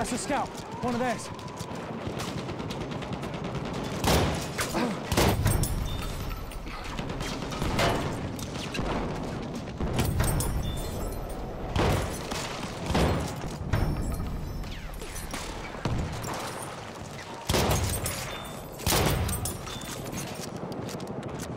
That's a scout, one of theirs.